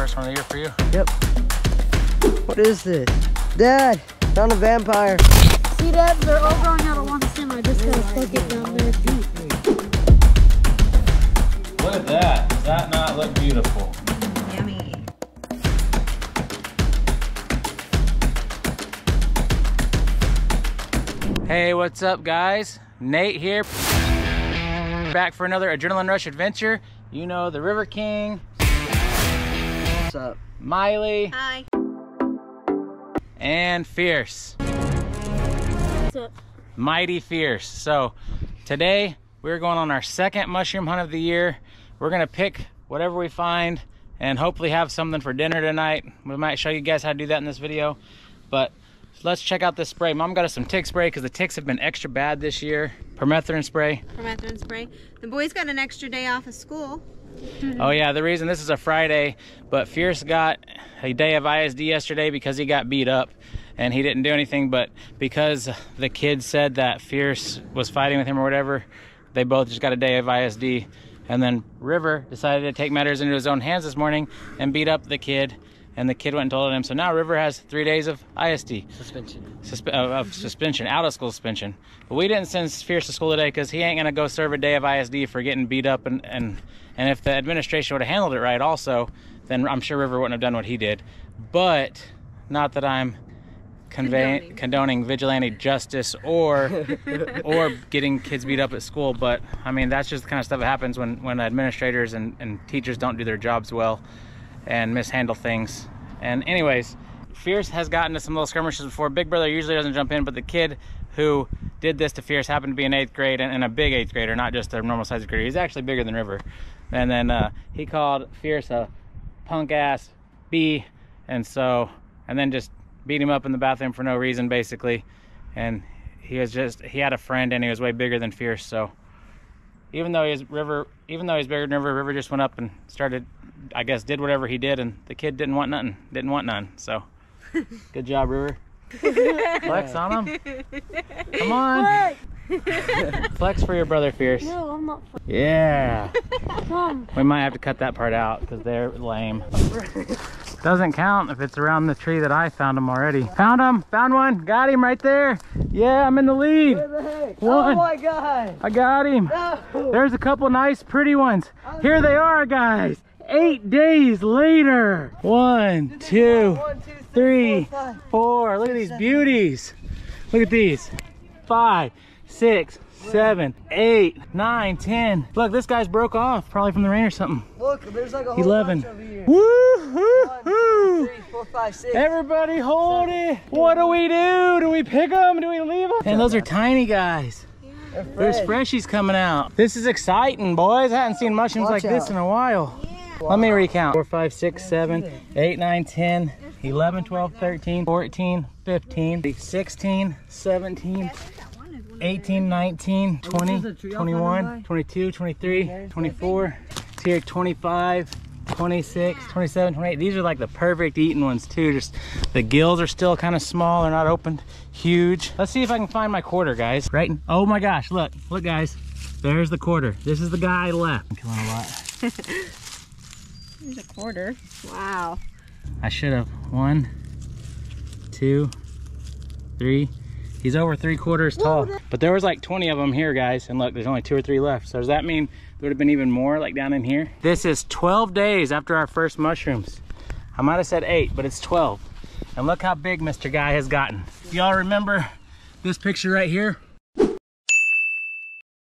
First one of the year for you? Yep. What is this? Dad, found a vampire. See that? They're all growing out at one stem. I just gotta a bucket down there deep. Look at that. Does that not look beautiful? Yummy. Hey, what's up, guys? Nate here. Back for another Adrenaline Rush adventure. You know, the River King, What's up? Miley, Hi. and Phierce. What's up? Mighty Phierce. So, today we're going on our second mushroom hunt of the year. We're gonna pick whatever we find and hopefully have something for dinner tonight. We might show you guys how to do that in this video. But let's check out this spray. Mom got us some tick spray because the ticks have been extra bad this year. Permethrin spray. Permethrin spray. The boys got an extra day off of school. Oh yeah, the reason this is a Friday, but Phierce got a day of ISD yesterday because he got beat up and he didn't do anything, but because the kid said that Phierce was fighting with him or whatever, they both just got a day of ISD. And then River decided to take matters into his own hands this morning and beat up the kid. And the kid went and told him. So now River has three days of ISD, Suspension. suspe- uh, of suspension, out of school suspension. But we didn't send Phierce to school today because he ain't gonna go serve a day of ISD for getting beat up. And and and if the administration would have handled it right, also, then I'm sure River wouldn't have done what he did. But not that I'm conveying Condoning. condoning vigilante justice or or getting kids beat up at school. But I mean, that's just the kind of stuff that happens when when administrators and, and teachers don't do their jobs well and mishandle things. And anyways, Phierce has gotten to some little skirmishes before. Big Brother usually doesn't jump in, but the kid who did this to Phierce happened to be an eighth grade and, and a big eighth grader, not just a normal sized grader. He's actually bigger than River. And then uh, he called Phierce a punk ass B, and so and then just beat him up in the bathroom for no reason, basically. And he was just he had a friend and he was way bigger than Phierce, so even though he's River, even though he's bigger than River, River just went up and started, I guess, did whatever he did, and the kid didn't want nothing, didn't want none. So, good job, River. Flex on him. Come on. Flex for your brother, Phierce. No, I'm not. Yeah. Mom. We might have to cut that part out because they're lame. Doesn't count if it's around the tree that I found him already. Found him. Found one. Got him right there. Yeah, I'm in the lead. Where the heck? One. Oh my god. I got him. No. There's a couple nice, pretty ones. Here they are, guys. Eight days later. One, two, One, two, three, four, five. four. Look at these beauties. Look at these. Five, six, seven, eight, nine, ten. Look, this guy's broke off, probably from the rain or something. Look, there's like a whole 11. bunch over here. Woo One, two, hoo three, four, five, six. Everybody hold it. What do we do? Do we pick them? Do we leave them? And those are tiny guys. There's freshies coming out. This is exciting, boys. I haven't seen mushrooms Watch like this in a while. Let me recount. 4, 5, 6, 7, 8, 9, 10, 11, 12, 13, 14, 15, 16, 17, 18, 19, 20, is a tree y'all found 21, 22, 23, 24, it's here 25, 26, 27, 28. These are like the perfect eating ones too. Just the gills are still kind of small. They're not opened huge. Let's see if I can find my quarter, guys. Right? Oh my gosh, look, look guys. There's the quarter. This is the guy left. I'm killing a lot. There's a quarter. Wow. I should have. One, two, three. He's over three quarters tall. But there was like 20 of them here, guys. And look, there's only two or three left. So does that mean there would have been even more like down in here? This is 12 days after our first mushrooms. I might have said eight, but it's 12. And look how big Mr. Guy has gotten. Y'all remember this picture right here?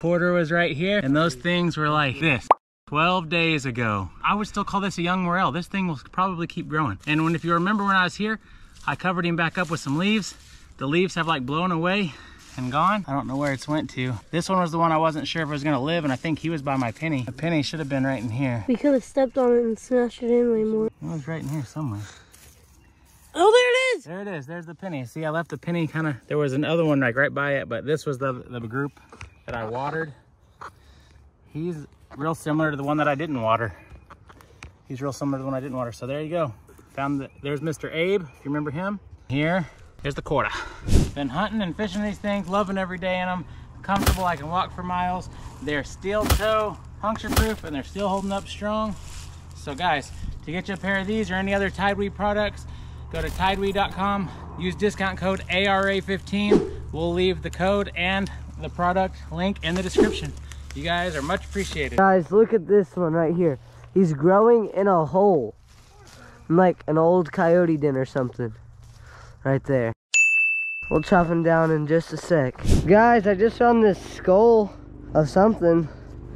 Quarter was right here. And those things were like this. 12 days ago. I would still call this a young morel. This thing will probably keep growing. And when, if you remember when I was here, I covered him back up with some leaves. The leaves have like blown away and gone. I don't know where it's went to. This one was the one I wasn't sure if it was gonna live and I think he was by my penny. The penny should have been right in here. We could have stepped on it and smashed it in way more. It was right in here somewhere. Oh, there it is. There it is, there's the penny. See, I left the penny kind of, there was another one like right by it, but this was the, the group that I watered. He's real similar to the one that I didn't water. He's real similar to the one I didn't water. So there you go. Found the, there's Mr. Abe, if you remember him. Here, here's the quarter. Been hunting and fishing these things, loving every day in them. Comfortable, I can walk for miles. They're steel toe, puncture proof, and they're still holding up strong. So guys, To get you a pair of these or any other Tidewe products, go to tidewe.com. Use discount code ARA15. We'll leave the code and the product link in the description. You guys are much appreciated. Guys, look at this one right here. He's growing in a hole. Like an old coyote den or something. Right there. We'll chop him down in just a sec. Guys, I just found this skull of something.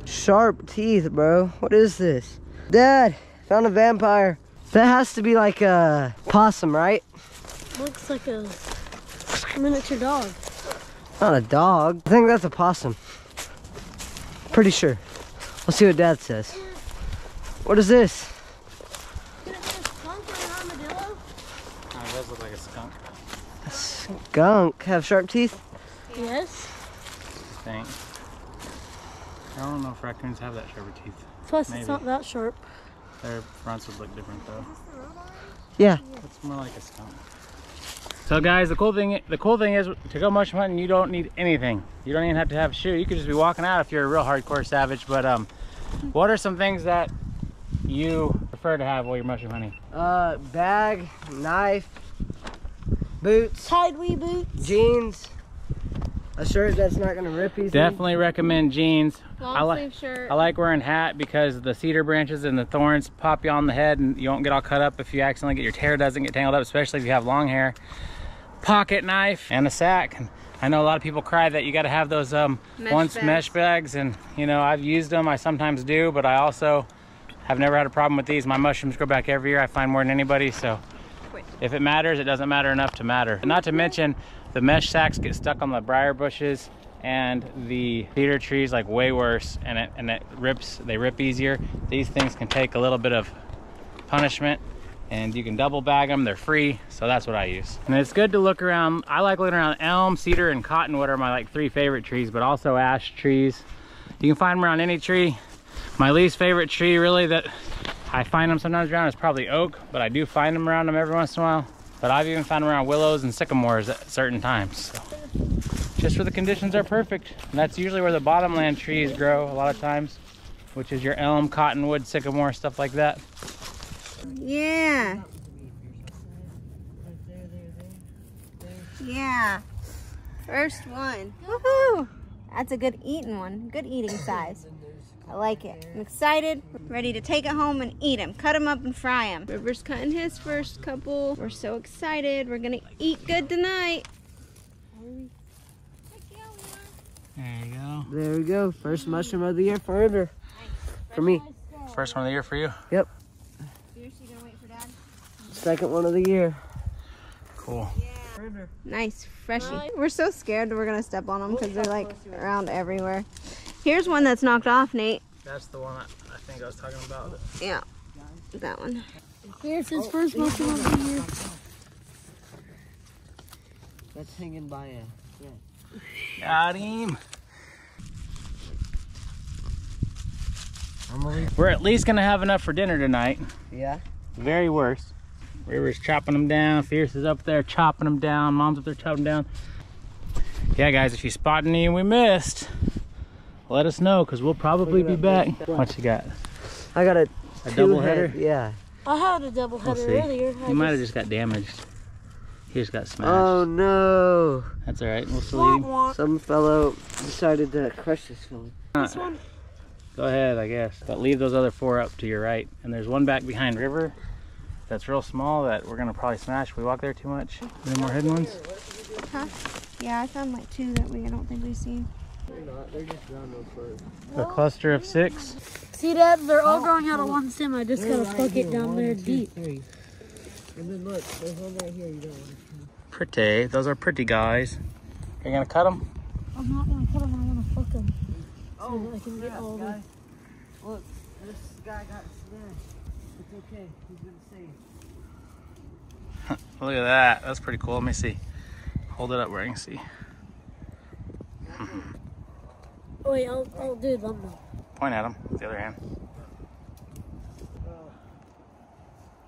Sharp teeth, bro. What is this? Dad, found a vampire. That has to be like a possum, right? Looks like a miniature dog. Not a dog. I think that's a possum. Pretty sure. We'll see what Dad says. What is this? Could it be a skunk or an armadillo? Oh, does look like a skunk. A skunk. Have sharp teeth? Yes. Thing. I don't know if raccoons have that sharp teeth. Plus, Maybe. it's not that sharp. Their fronts would look different though. Yeah. It's more like a skunk. So guys, the cool thing the cool thing is to go mushroom hunting, you don't need anything. You don't even have to have a shoe. You could just be walking out if you're a real hardcore savage. But um, what are some things that you prefer to have while you're mushroom hunting? Uh, bag, knife, boots, Tidewe boots. jeans, a shirt that's not gonna rip easily. Definitely recommend jeans. Long I like sleeve shirt. I like wearing hat because the cedar branches and the thorns pop you on the head and you won't get all cut up if you accidentally get your hair doesn't get tangled up, especially if you have long hair. Pocket knife and a sack. And I know a lot of people cry that you got to have those um, Mesh once bags. mesh bags, and you know I've used them. I sometimes do, but I also have never had a problem with these. My mushrooms grow back every year. I find more than anybody, so Quit. if it matters, it doesn't matter enough to matter. Not to mention the mesh sacks get stuck on the briar bushes and the cedar trees like way worse, and it and it rips. They rip easier. These things can take a little bit of punishment and you can double bag them they're free so that's what i use. And it's good to look around. I like looking around elm cedar and cottonwood are my like three favorite trees but also ash trees. You can find them around any tree. My least favorite tree really that i find them sometimes around is probably oak but i do find them around them every once in a while but i've even found them around willows and sycamores at certain times so just where the conditions are perfect and that's usually where the bottomland trees grow a lot of times which is your elm cottonwood sycamore stuff like that Yeah. Yeah. First one. Woohoo! That's a good eating one. Good eating size. I like it. I'm excited. Ready to take it home and eat them. Cut them up and fry them. River's cutting his first couple. We're so excited. We're gonna eat good tonight. there you go There we go. First mushroom of the year for River. For me. First one of the year for you. Seriously, gonna wait for Dad? Second one of the year. Cool. Nice, freshy. We're so scared we're gonna step on them because they're like around everywhere. Here's one that's knocked off, Nate. That's the one I, I think I was talking about. Yeah, that one. Here's his first mushroom of the year. That's hanging by a. Got him. I'm gonna leave. We're at least gonna have enough for dinner tonight. Yeah. Very worst. River's chopping them down. Fierce is up there chopping them down. Mom's up there chopping them down. Yeah, guys, if you spot any we missed, let us know because we'll probably be back. that. What you got? I got a, A two double head- header? Yeah. I had a double We'll header see. earlier. I You might have just- just got damaged. He just got smashed. Oh no. That's all right. We'll still eat him. Some fellow decided to crush this one. This one. Go ahead, I guess. But leave those other four up to your right. And there's one back behind River that's real small that we're gonna probably smash if we walk there too much. Any more hidden ones? Huh? Yeah, I found like two that we I don't think we've seen. They're not. They're just ground no fur. A cluster of six. See that? They're all growing out of one stem. I just got a it down there deep. And then look, there's one right here. You don't want Pretty. Those are pretty guys. Are you gonna cut them? I'm not gonna cut them. I wanna fuck them. Oh, I can get crap, all the- Look, this guy got smashed. It's okay. He's been saved. Look at that. That's pretty cool. Let me see. Hold it up where I can see. Wait, I'll, I'll do them now. Point at them with the other hand.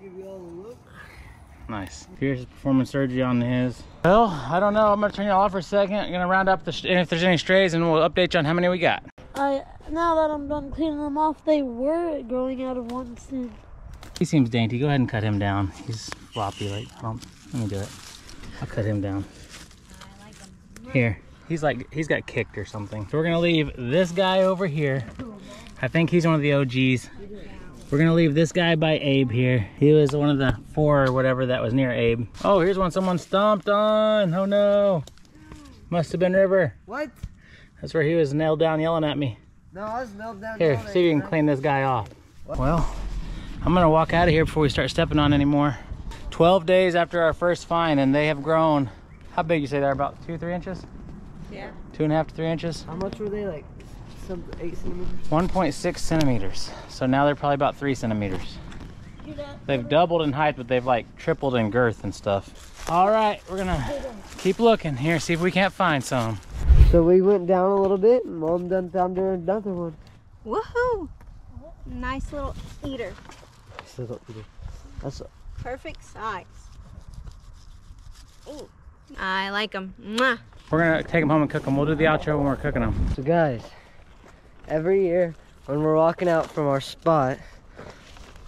Give you all a look. Nice. Phierce is performing surgery on his. Well, I don't know. I'm gonna turn you off for a second. I'm gonna round up the sh- if there's any strays, and we'll update you on how many we got. I now that I'm done cleaning them off, they were growing out of one stem. He seems dainty. Go ahead and cut him down. He's floppy. Like, I don't, let me do it. I'll cut him down. Here. He's like, he's got kicked or something. So we're gonna leave this guy over here. I think he's one of the OGs. We're gonna leave this guy by Abe here. He was one of the four or whatever that was near Abe. Oh, here's one someone stomped on. Oh no. Must have been River. What? That's where he was nailed down yelling at me. No, I was nailed down. Here, see if you can clean this guy off. Well, I'm gonna walk out of here before we start stepping on anymore. 12 days after our first find and they have grown. How big you say they're about two, three inches? Yeah. Two and a half to three inches? How much were they? Like some eight centimeters. 1.6 centimeters. So now they're probably about three centimeters. They've doubled in height, but they've like tripled in girth and stuff. All right, we're gonna keep looking here, see if we can't find some. So we went down a little bit, and mom done found her another one. Woohoo! Nice little eater. Still don't eat it. That's Perfect size. Ooh. I like them. Mwah. We're gonna take them home and cook them. We'll do the outro when we're cooking them. So guys, every year when we're walking out from our spot,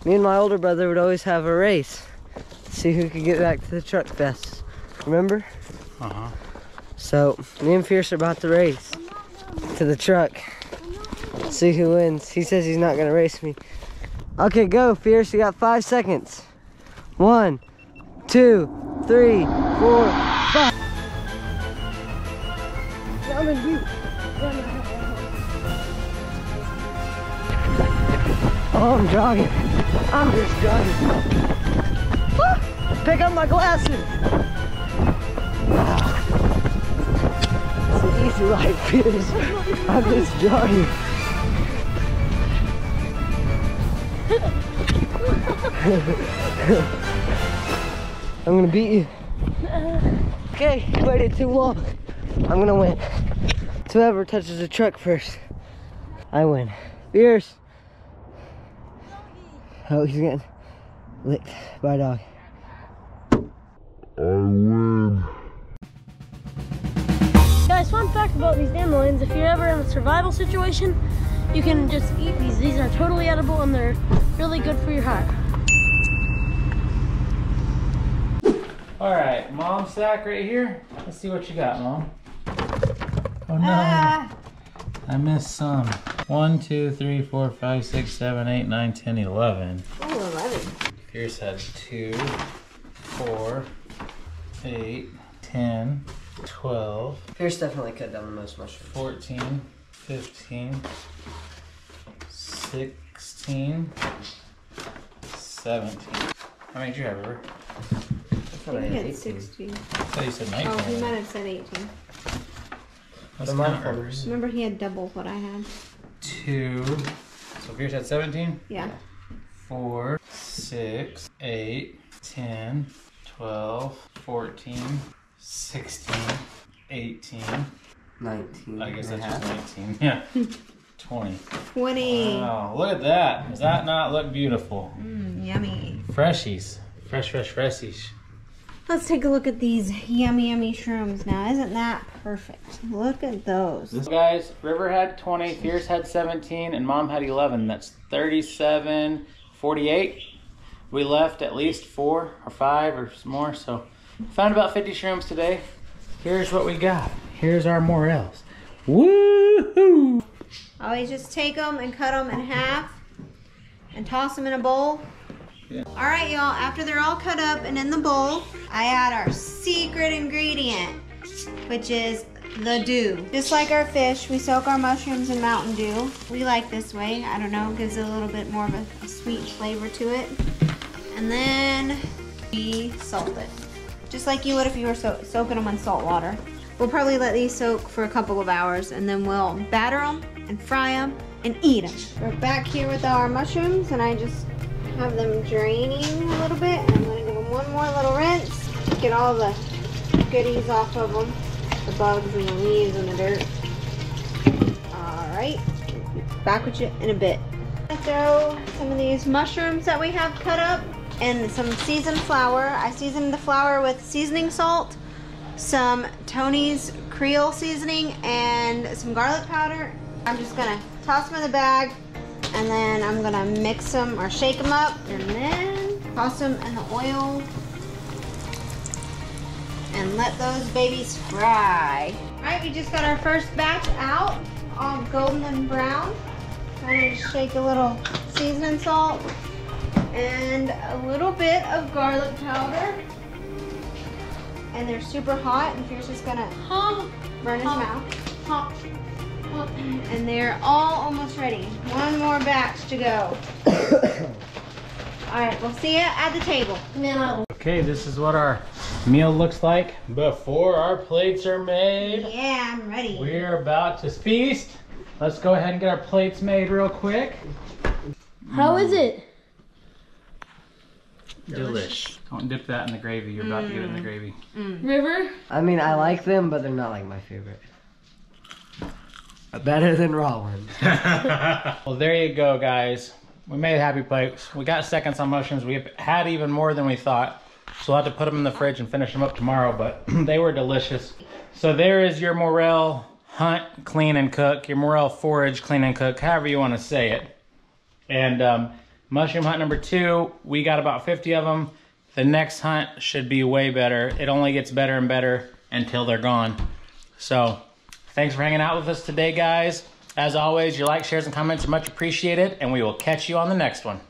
me and my older brother would always have a race. See who could get back to the truck best. Remember? Uh-huh. So me and Phierce are about to race to the truck. See who wins. He says he's not gonna race me. Okay, go, Phierce. You got five seconds. One, two, three, four, five. I'm jogging. I'm just jogging. Pick up my glasses. It's an easy life, Phierce. I'm just jogging. I'm gonna beat you. Okay, you waited too long. I'm gonna win. Whoever touches the truck first, I win. Phierce. Oh, he's getting licked by a dog. Guys, fun fact about these dandelions, if you're ever in a survival situation, you can just eat these. These are totally edible and they're really good for your heart. All right, mom sack right here. Let's see what you got, mom. Oh no, Ah, I missed some. One, two, three, four, five, six, seven, eight, nine, ten, eleven. oh, 11. Phierce had two, four, eight, ten, twelve, Phierce definitely cut down the most mushrooms. 14, 15, 16, 17. How many did you have, River? I thought I He had had 18. 16. I thought you said 19. Oh, he might have said 18. Let's The my count fault. River's. Remember, he had double what I had. Two. So Phierce had 17. Yeah. Four, six, eight, 10, 12, 14, 16, 18. 19. I guess and a that's just 19. Yeah. 20. 20. Wow, look at that. Does that not look beautiful? Mm, yummy. Freshies. Fresh, fresh, freshies. Let's take a look at these yummy, yummy shrooms now. Isn't that perfect? Look at those. This guys, River had 20, Phierce had 17, and Mom had 11. That's 37, 48. We left at least four or five or more, so found about 50 shrooms today. Here's what we got. Here's our morels. Woohoo! Always just take them and cut them in half and toss them in a bowl. Yeah. All right, y'all. After they're all cut up and in the bowl, I add our secret ingredient, which is the dew. Just like our fish, we soak our mushrooms in Mountain Dew. We like this way. I don't know, gives it a little bit more of a, a sweet flavor to it. And then we salt it, just like you would if you were so- soaking them in salt water. We'll probably let these soak for a couple of hours, and then we'll batter them and fry them and eat them. We're back here with our mushrooms, and I just have them draining a little bit. And I'm gonna give them one more little rinse, get all the goodies off of them, the bugs and the leaves and the dirt. All right, back with you in a bit. Gonna throw some of these mushrooms that we have cut up and some seasoned flour. I seasoned the flour with seasoning salt, some Tony's Creole seasoning, and some garlic powder. I'm just gonna toss them in the bag And then I'm gonna mix them or shake them up and then toss them in the oil and let those babies fry. All right, we just got our first batch out, all golden and brown. I'm gonna shake a little seasoning salt and a little bit of garlic powder. And they're super hot, and Phierce is gonna burn his mouth. And they're all almost ready. One more batch to go. all right, we'll see you at the table. Okay, this is what our meal looks like before our plates are made. Yeah, I'm ready. We're about to feast. Let's go ahead and get our plates made real quick. How is it? Delish. Don't dip that in the gravy. You're about to get it in the mm. gravy. Mm. River? I mean, I like them, but they're not like my favorite. Better than raw ones. Well, there you go, guys. We made happy plates. We got seconds on mushrooms. We had even more than we thought. So we'll have to put them in the fridge and finish them up tomorrow, but they were delicious. So there is your morel hunt, clean and cook, your morel forage, clean and cook, however you want to say it. And um, mushroom hunt number two, we got about 50 of them. The next hunt should be way better. It only gets better and better until they're gone. So thanks for hanging out with us today, guys. As always, your likes, shares, and comments are much appreciated, and we will catch you on the next one.